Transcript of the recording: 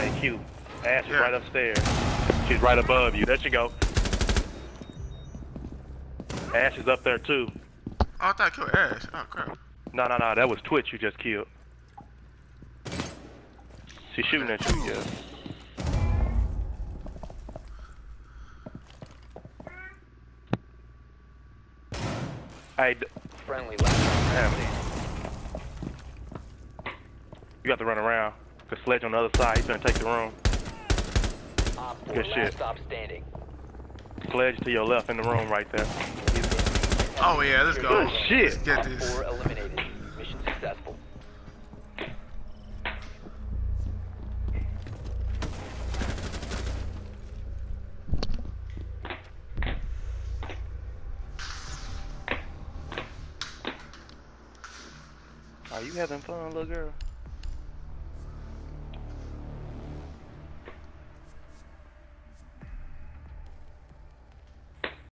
Hey, Q. Ash is Yeah. right upstairs. She's right above you. There she go. Ash is up there too. Oh, I thought I killed Ash. Oh crap. No, no, no. That was Twitch you just killed. She's shooting at you. Yeah. Hey, d- Friendly last damn. standing. You got to run around. The sledge on the other side. He's gonna take the room. Op 4 Good shit. stop standing. Sledge to your left in the room right there. Oh yeah, let's go. Good shit. Let's get Op this. 4 eliminated. Mission successful. Are you having fun, little girl?